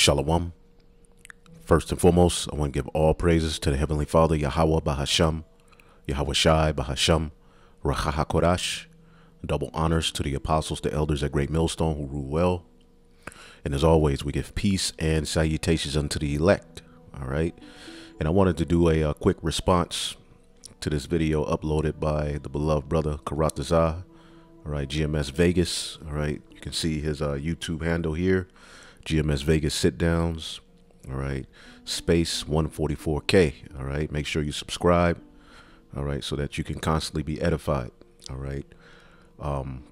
Shalom. First and foremost, I want to give all praises to the Heavenly Father, Yahweh Bahasham, Yahweh Shai Bahasham, Ruach HaKodesh. Double honors to the apostles, the elders at Great Millstone who rule well. And as always, we give peace and salutations unto the elect. All right. And I wanted to do a, a quick response to this video uploaded by the beloved brother Karatazah. All right, GMS Vegas. All right, you can see his uh, YouTube handle here. GMS Vegas sit downs. All right, space 144K. All right, make sure you subscribe. All right, so that you can constantly be edified. All right. Um,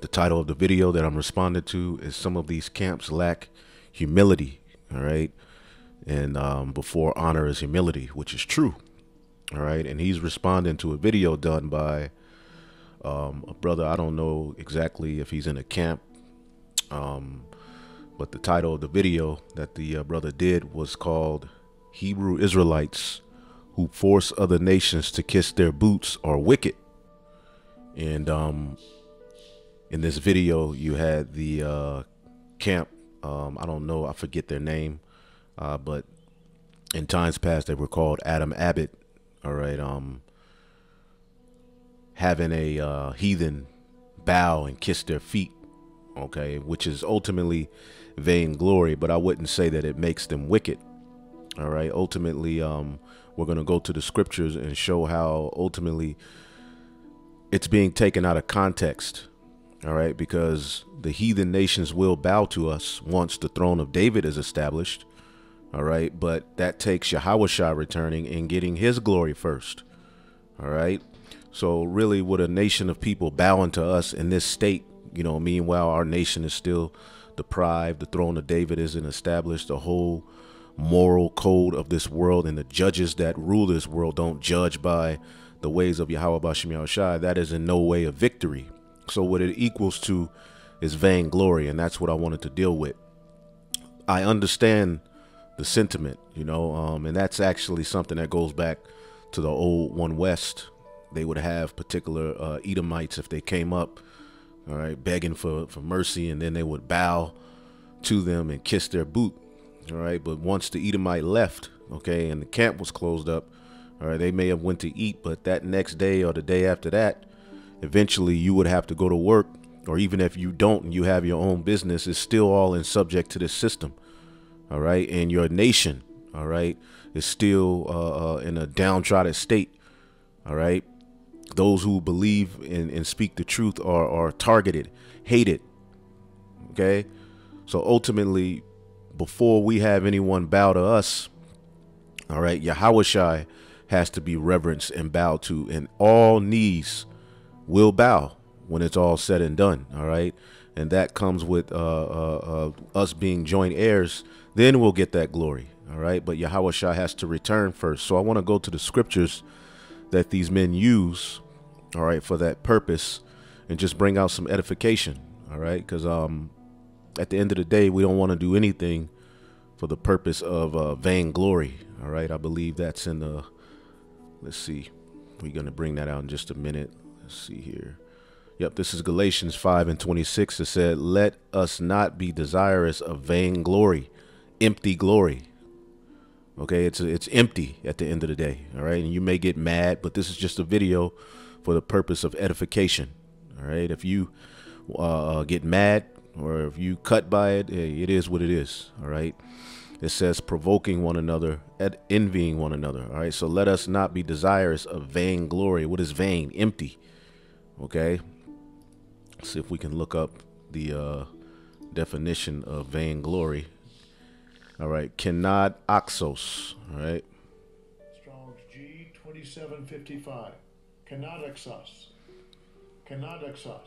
the title of the video that I'm responding to is Some of These Camps Lack Humility. All right. And um, before honor is humility, which is true. All right. And he's responding to a video done by um, a brother. I don't know exactly if he's in a camp. Um, but the title of the video that the uh, brother did was called Hebrew Israelites Who Force Other Nations to Kiss Their Boots Are Wicked. And um, in this video, you had the uh, camp. Um, I don't know, I forget their name, uh, but in times past they were called Adam Abbott. All right, um, having a uh, heathen bow and kiss their feet. Okay, which is ultimately vainglory, but I wouldn't say that it makes them wicked. All right, ultimately, um, we're going to go to the scriptures and show how ultimately it's being taken out of context. All right, because the heathen nations will bow to us once the throne of David is established. All right, but that takes Yahweh returning and getting his glory first. All right, so really, would a nation of people bowing to us in this state, you know, meanwhile, our nation is still deprived, the throne of David isn't established, the whole moral code of this world and the judges that rule this world don't judge by the ways of Yahweh Bashim Shai, that is in no way a victory. So what it equals to is vainglory, and that's what I wanted to deal with. I understand the sentiment, you know, um, and that's actually something that goes back to the old One West. They would have particular uh, Edomites if they came up, all right, begging for, for mercy, and then they would bow to them and kiss their boot, all right. But once the Edomite left, okay, and the camp was closed up, all right, they may have went to eat, but that next day or the day after that, eventually you would have to go to work or even if you don't and you have your own business it's still all in subject to this system all right and your nation all right is still uh, uh, in a downtrodden state all right those who believe and, and speak the truth are, are targeted hated okay so ultimately before we have anyone bow to us all right Yahweh has to be reverenced and bowed to and all knees will bow when it's all said and done. All right. And that comes with uh, uh, uh, us being joint heirs. Then we'll get that glory. All right. But Yahweh has to return first. So I want to go to the scriptures that these men use. All right. For that purpose and just bring out some edification. All right. Because um, at the end of the day, we don't want to do anything for the purpose of uh, vainglory. All right. I believe that's in the, let's see. We're going to bring that out in just a minute. Let's see here. Yep, this is Galatians 5 and 26. It said, Let us not be desirous of vain glory, empty glory. Okay, it's it's empty at the end of the day. All right, and you may get mad, but this is just a video for the purpose of edification. All right, if you uh, uh get mad or if you cut by it, it is what it is. All right. It says provoking one another, at envying one another. All right. So let us not be desirous of vain glory. What is vain? Empty. Okay. See if we can look up the uh, definition of vainglory. All right. Kenad oxos. All right. Strong's G 2755. Kenodoxos. Kenodoxos.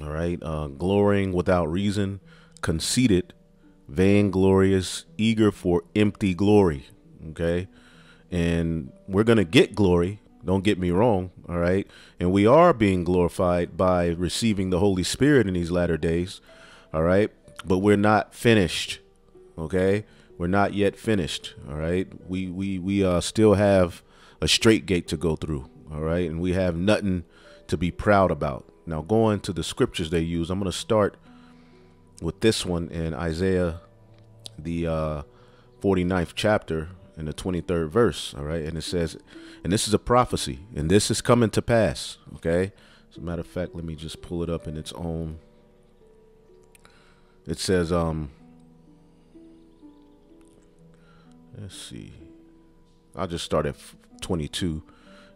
All right. Uh, glorying without reason, conceited, vainglorious, eager for empty glory. Okay. And we're going to get glory don't get me wrong, all right? And we are being glorified by receiving the Holy Spirit in these latter days, all right? But we're not finished, okay? We're not yet finished, all right? We we we uh, still have a straight gate to go through, all right? And we have nothing to be proud about. Now, going to the scriptures they use, I'm going to start with this one in Isaiah the uh, 49th chapter in the 23rd verse. All right. And it says, and this is a prophecy, and this is coming to pass. Okay. As a matter of fact, let me just pull it up in its own. It says, um, let's see. I'll just start at 22.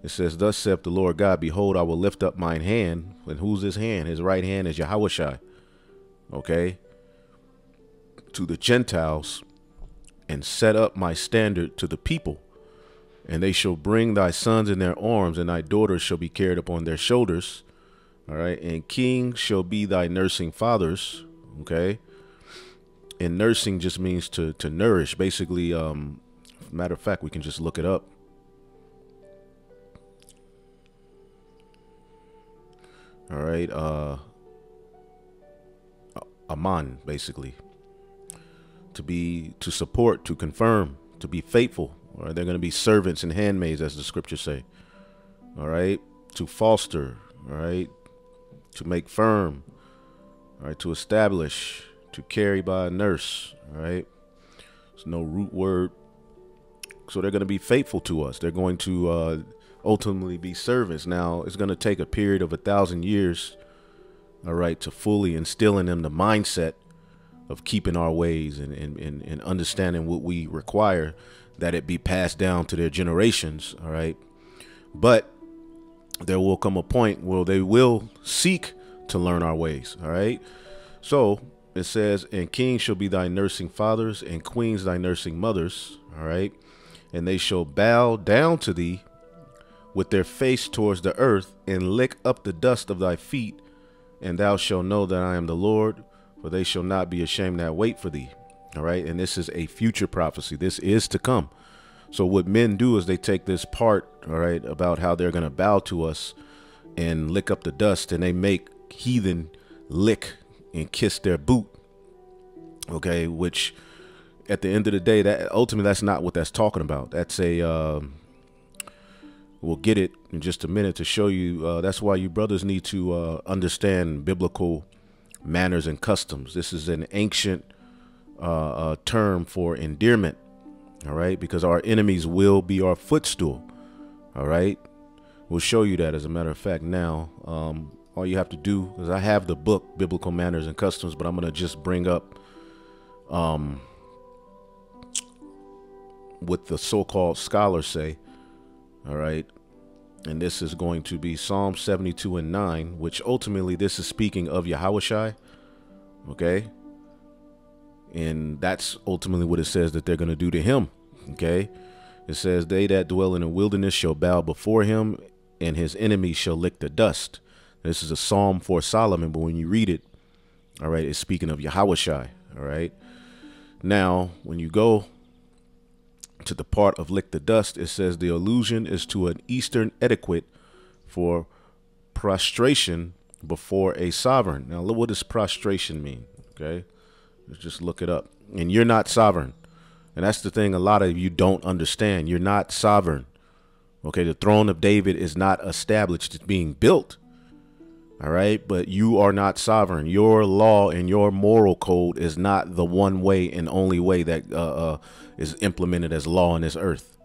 It says, Thus saith the Lord God, Behold, I will lift up mine hand. And who's his hand? His right hand is Yahweh Shai. Okay? To the Gentiles, and set up my standard to the people. And they shall bring thy sons in their arms, and thy daughters shall be carried upon their shoulders. All right. And kings shall be thy nursing fathers. Okay. And nursing just means to to nourish. Basically, um, matter of fact, we can just look it up. All right. Uh Aman, basically. To be to support, to confirm, to be faithful. Or right? they're going to be servants and handmaids, as the scriptures say. All right. To foster. All right. To make firm. All right. To establish. To carry by a nurse. Right. It's no root word. So they're going to be faithful to us. They're going to uh, ultimately be servants. Now, it's going to take a period of a thousand years, all right, to fully instill in them the mindset of keeping our ways and, and, and, and understanding what we require, that it be passed down to their generations, all right. But there will come a point where they will seek to learn our ways, all right. So it says, and kings shall be thy nursing fathers, and queens thy nursing mothers, all right. And they shall bow down to thee with their face towards the earth, and lick up the dust of thy feet, and thou shalt know that I am the Lord, for they shall not be ashamed that wait for thee. All right, and this is a future prophecy. This is to come. So what men do is they take this part, all right, about how they're going to bow to us and lick up the dust, and they make heathen lick and kiss their boot. Okay, which at the end of the day, that ultimately that's not what that's talking about. That's a um, we'll get it in just a minute to show you. Uh, that's why you brothers need to uh, understand biblical manners and customs. This is an ancient uh, uh, term for endearment. All right, because our enemies will be our footstool. All right, we'll show you that as a matter of fact. Now, um, all you have to do is I have the book Biblical Manners and Customs, but I'm gonna just bring up um, what the so-called scholars say all right. And this is going to be Psalm 72 and 9, which ultimately this is speaking of Yahushai. Okay. And that's ultimately what it says that they're going to do to him. Okay. It says, They that dwell in the wilderness shall bow before him, and his enemies shall lick the dust. This is a psalm for Solomon, but when you read it, all right, it's speaking of Yahushai. All right. Now, when you go to the part of lick the dust, it says the allusion is to an Eastern etiquette for prostration before a sovereign. Now, what does prostration mean? Okay, let's just look it up. And you're not sovereign. And that's the thing a lot of you don't understand. You're not sovereign. Okay, the throne of David is not established, it's being built. All right, but you are not sovereign. Your law and your moral code is not the one way and only way that uh, uh, is implemented as law on this earth.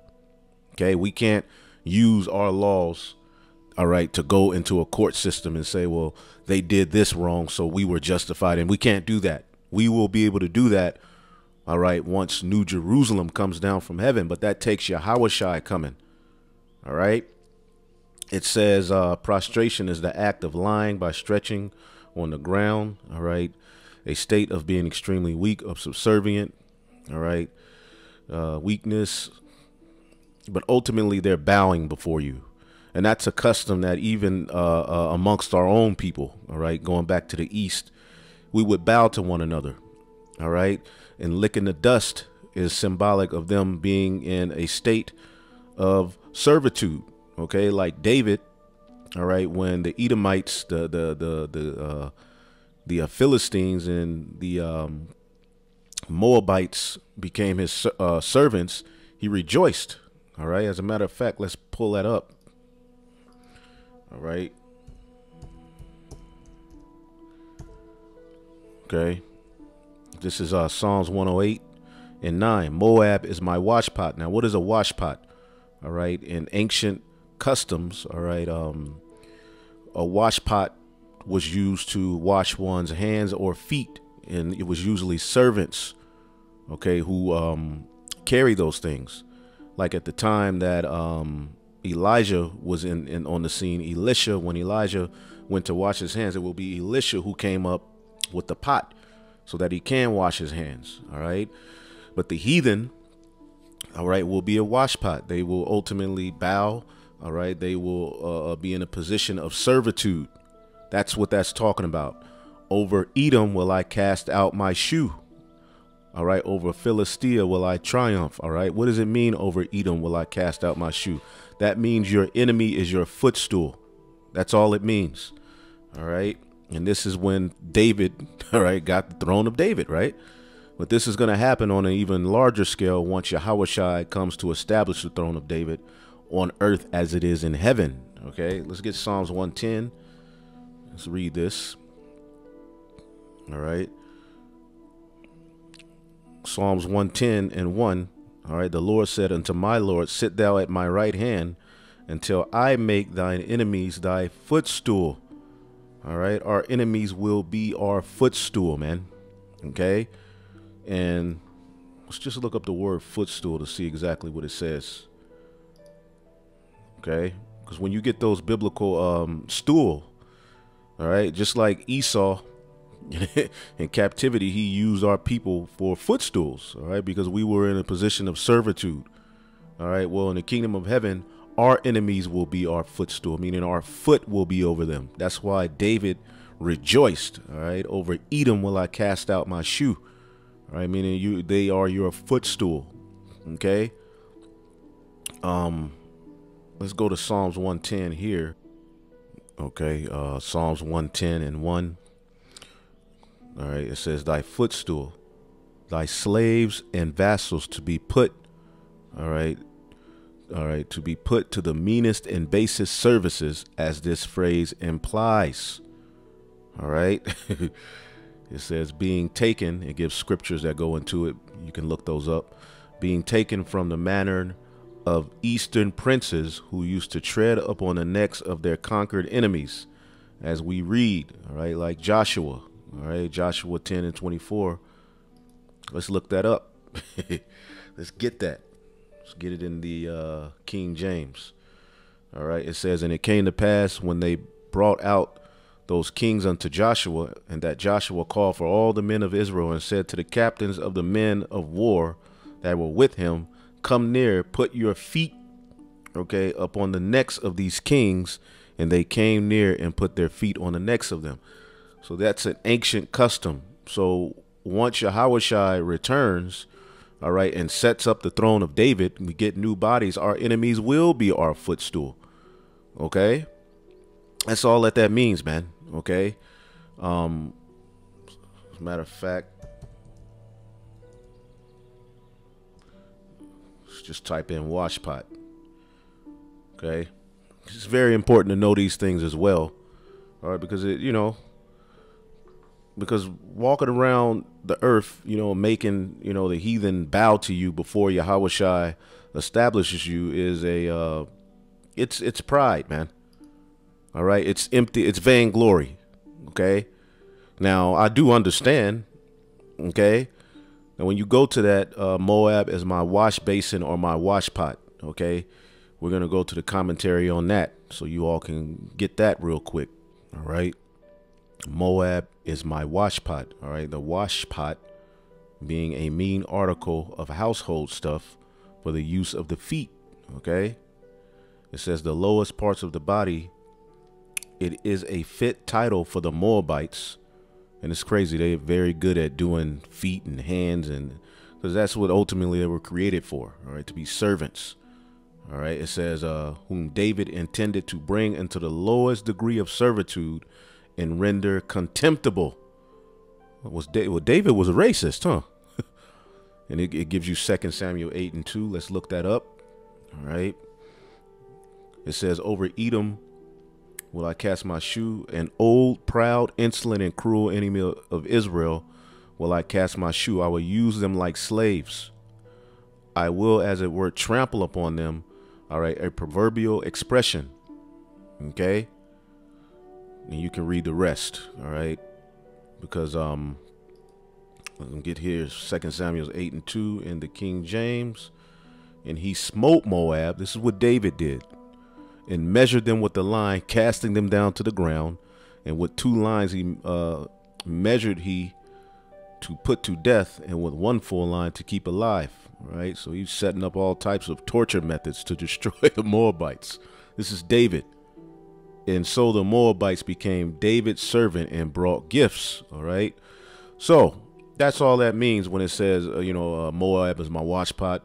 Okay, we can't use our laws, all right, to go into a court system and say, well, they did this wrong, so we were justified. And we can't do that. We will be able to do that, all right, once New Jerusalem comes down from heaven, but that takes Yahushai coming, all right? It says uh, prostration is the act of lying by stretching on the ground. All right. A state of being extremely weak, of subservient. All right. Uh, weakness. But ultimately, they're bowing before you. And that's a custom that even uh, uh amongst our own people, all right, going back to the East, we would bow to one another. All right. And licking the dust is symbolic of them being in a state of servitude Okay, like David, all right, when the Edomites, the the the the uh, the uh, Philistines and the um, Moabites became his uh, servants, he rejoiced. All right. As a matter of fact, let's pull that up. All right. Okay. This is uh, Psalms 108. and 9. Moab is my washpot. Now, what is a washpot? All right. In ancient customs, all right, um, a washpot was used to wash one's hands or feet. And it was usually servants, okay, who um, carry those things. Like at the time that um, Elijah was in, in on the scene, Elisha, when Elijah went to wash his hands, it will be Elisha who came up with the pot so that he can wash his hands. All right. But the heathen, all right, will be a washpot. They will ultimately bow. All right. They will uh, uh, be in a position of servitude. That's what that's talking about. Over Edom will I cast out my shoe. All right. Over Philistia will I triumph. All right. What does it mean over Edom will I cast out my shoe? That means your enemy is your footstool. That's all it means. All right. And this is when David, all right, got the throne of David, right? But this is going to happen on an even larger scale once Yahweh comes to establish the throne of David on earth as it is in heaven. Okay, let's get Psalms 110. Let's read this. All right. Psalms 110 and 1. All right. The Lord said unto my Lord, Sit thou at my right hand until I make thine enemies thy footstool. All right. Our enemies will be our footstool, man. Okay. And let's just look up the word footstool to see exactly what it says. Okay. Because when you get those biblical um, stool, all right, just like Esau in captivity, he used our people for footstools, all right, because we were in a position of servitude. All right. Well, in the kingdom of heaven, our enemies will be our footstool, meaning our foot will be over them. That's why David rejoiced. All right, over Edom will I cast out my shoe. All right, meaning you they are your footstool. Okay. Um, let's go to Psalms 110 here. Okay, uh, Psalms 110 and 1. All right, it says, Thy footstool, thy slaves and vassals to be put, all right, all right, to be put to the meanest and basest services, as this phrase implies. All right. it says being taken, it gives scriptures that go into it. You can look those up. Being taken from the manner of eastern princes who used to tread upon the necks of their conquered enemies, as we read, all right, like Joshua, all right, Joshua 10 and 24. Let's look that up. Let's get that. Let's get it in the uh, King James. All right. It says, And it came to pass when they brought out those kings unto Joshua, and that Joshua called for all the men of Israel and said to the captains of the men of war that were with him, Come near, put your feet, okay, upon the necks of these kings. And they came near and put their feet on the necks of them. So that's an ancient custom. So once Yahweh returns, all right, and sets up the throne of David, we get new bodies, our enemies will be our footstool. Okay? That's all that that means, man. Okay? Um, as a matter of fact, just type in washpot. Okay? It's very important to know these things as well. All right, because it, you know, because walking around the earth, you know, making you know the heathen bow to you before Yahweh establishes you is a uh, it's it's pride, man. All right, it's empty, it's vainglory. Okay, now I do understand. Okay, and when you go to that uh, Moab as my wash basin or my wash pot, okay, we're gonna go to the commentary on that so you all can get that real quick. All right. Moab is my wash pot. All right. The wash pot being a mean article of household stuff for the use of the feet. Okay. It says the lowest parts of the body. It is a fit title for the Moabites. And it's crazy. They're very good at doing feet and hands and because that's what ultimately they were created for. All right. To be servants. All right. It says, uh, whom David intended to bring into the lowest degree of servitude and render contemptible. Was David, well, David was a racist, huh? and it, it gives you Second Samuel 8 and 2. Let's look that up. All right. It says, Over Edom will I cast my shoe, an old, proud, insolent, and cruel enemy of Israel will I cast my shoe. I will use them like slaves. I will, as it were, trample upon them. All right, a proverbial expression. Okay. And you can read the rest. All right. Because um let me get here. Second Samuel 8 and 2 in the King James. And he smote Moab. This is what David did. And measured them with the line, casting them down to the ground. And with two lines he uh, measured he to put to death, and with one full line to keep alive. Right? So he's setting up all types of torture methods to destroy the Moabites. This is David. And so the Moabites became David's servant and brought gifts. All right. So that's all that means when it says, uh, you know, uh, Moab is my washpot.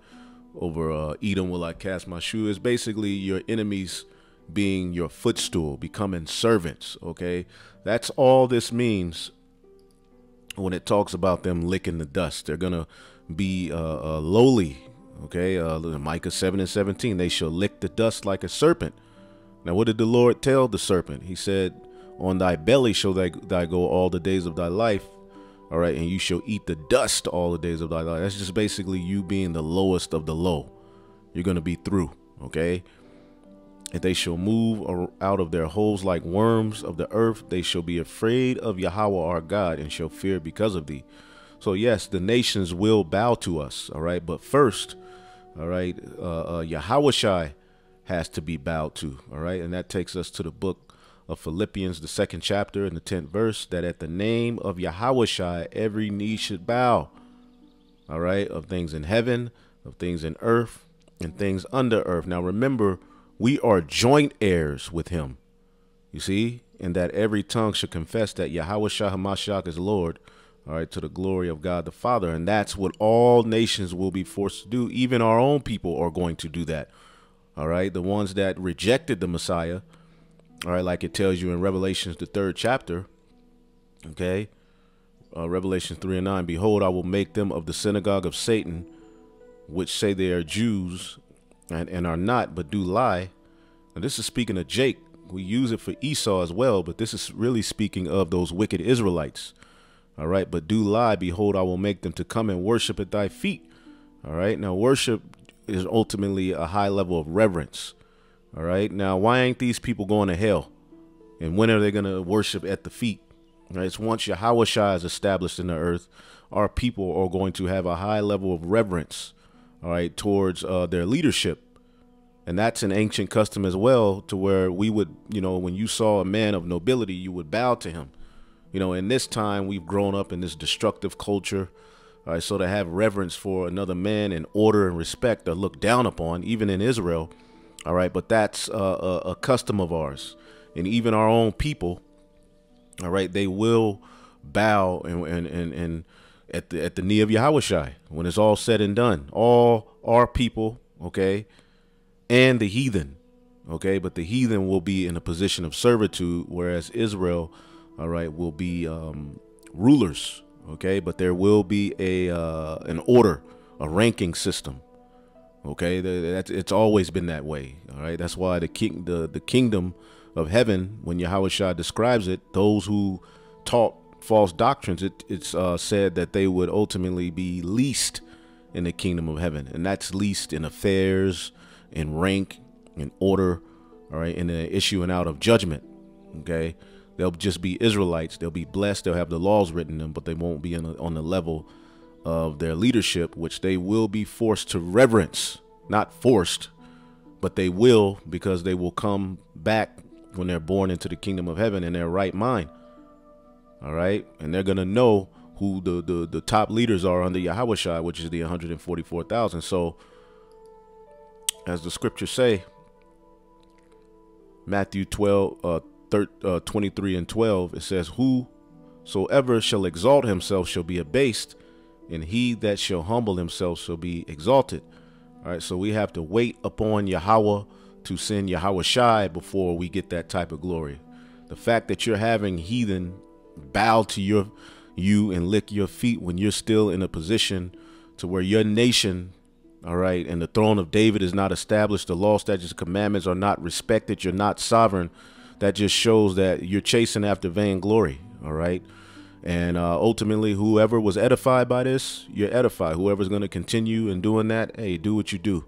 Over uh, Edom will I cast my shoe. It's basically your enemies being your footstool, becoming servants. Okay. That's all this means when it talks about them licking the dust. They're going to be uh, uh, lowly. Okay. Uh, Micah 7 and 17. They shall lick the dust like a serpent. Now, what did the Lord tell the serpent? He said, On thy belly shall thy, thy go all the days of thy life all right, and you shall eat the dust all the days of thy life. That's just basically you being the lowest of the low. You're going to be through, okay? And they shall move out of their holes like worms of the earth. They shall be afraid of Yahweh our God and shall fear because of thee. So, yes, the nations will bow to us, all right? But first, all right, uh, uh, has to be bowed to, all right? And that takes us to the book of Philippians, the second chapter and the 10th verse, that at the name of Yahweh every knee should bow. All right, of things in heaven, of things in earth, and things under earth. Now remember, we are joint heirs with him. You see, and that every tongue should confess that Yahweh Hamashiach is Lord, all right, to the glory of God the Father. And that's what all nations will be forced to do. Even our own people are going to do that. All right, the ones that rejected the Messiah, all right, like it tells you in Revelations, the third chapter. Okay. Uh, Revelation 3 and 9 Behold, I will make them of the synagogue of Satan, which say they are Jews and, and are not, but do lie. Now, this is speaking of Jake. We use it for Esau as well, but this is really speaking of those wicked Israelites. All right, but do lie. Behold, I will make them to come and worship at thy feet. All right, now worship is ultimately a high level of reverence. All right. Now, why ain't these people going to hell? And when are they going to worship at the feet? Right. It's once Yahweh is established in the earth, our people are going to have a high level of reverence, all right, towards uh, their leadership. And that's an ancient custom as well, to where we would, you know, when you saw a man of nobility, you would bow to him. You know, in this time, we've grown up in this destructive culture. All right, so to have reverence for another man and order and respect are looked down upon, even in Israel, all right, but that's a, a, a custom of ours, and even our own people. All right, they will bow and and and, and at the at the knee of Yahweh when it's all said and done. All our people, okay, and the heathen, okay, but the heathen will be in a position of servitude, whereas Israel, all right, will be um, rulers, okay, but there will be a uh, an order, a ranking system, Okay, that's it's always been that way. All right, that's why the king, the the kingdom of heaven, when Yahweh describes it, those who taught false doctrines, it, it's uh, said that they would ultimately be least in the kingdom of heaven, and that's least in affairs, in rank, in order, all right, in the issuing out of judgment. Okay, they'll just be Israelites. They'll be blessed. They'll have the laws written in them, but they won't be a, on the level of their leadership, which they will be forced to reverence, not forced, but they will because they will come back when they're born into the kingdom of heaven in their right mind. All right. And they're going to know who the, the, the top leaders are under Yahweh Shai, which is the 144,000. So, as the scriptures say, Matthew 12, uh, uh, 23 and 12, it says, Whosoever shall exalt himself shall be abased, and he that shall humble himself shall be exalted. All right, so we have to wait upon Yahweh to send Yahweh Shai before we get that type of glory. The fact that you're having heathen bow to your you and lick your feet when you're still in a position to where your nation, all right, and the throne of David is not established, the law, statutes, commandments are not respected, you're not sovereign. That just shows that you're chasing after vainglory, all right? And uh, ultimately, whoever was edified by this, you're edified. Whoever's going to continue in doing that, hey, do what you do.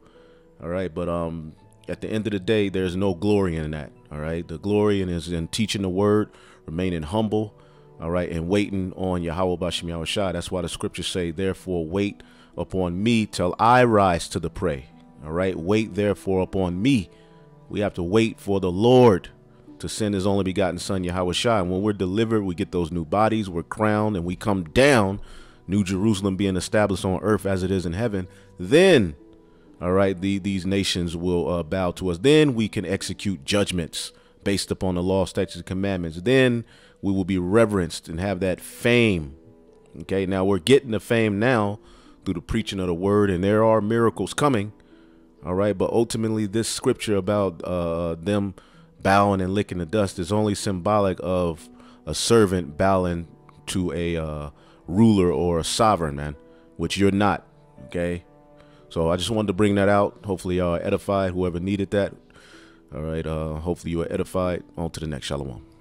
All right. But um, at the end of the day, there's no glory in that. All right. The glory is in teaching the word, remaining humble. All right. And waiting on Yahweh Bashim Yahushua. That's why the scriptures say, therefore, wait upon me till I rise to the prey. All right. Wait, therefore, upon me. We have to wait for the Lord to send his only begotten son Yahweh Shai. And when we're delivered, we get those new bodies, we're crowned, and we come down, New Jerusalem being established on earth as it is in heaven. Then, all right, the, these nations will uh, bow to us. Then we can execute judgments based upon the law, statutes, and commandments. Then we will be reverenced and have that fame. Okay, now we're getting the fame now through the preaching of the word, and there are miracles coming. All right, but ultimately, this scripture about uh, them bowing and licking the dust is only symbolic of a servant bowing to a uh, ruler or a sovereign, man, which you're not. Okay. So I just wanted to bring that out. Hopefully, y'all edified. Whoever needed that. All right. Uh, hopefully, you are edified. On to the next. Shalom.